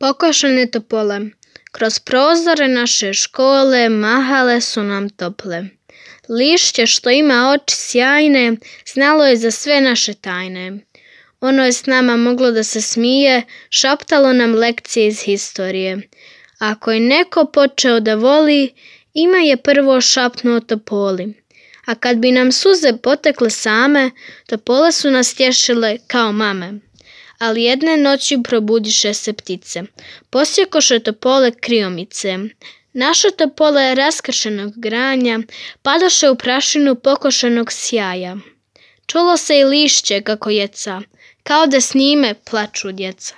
Pokošene topole Kroz prozore naše škole mahale su nam tople. Lišće što ima oči sjajne, znalo je za sve naše tajne. Ono je s nama moglo da se smije, šaptalo nam lekcije iz historije. Ako je neko počeo da voli, ima je prvo šapnuo topoli. A kad bi nam suze potekle same, topole su nas tješile kao mame ali jedne noći probudiše se ptice. Posjekoše topole kriomice. Naše topole raskršenog granja padoše u prašinu pokošenog sjaja. Čulo se i lišće kako jeca, kao da s njime plaču djeca.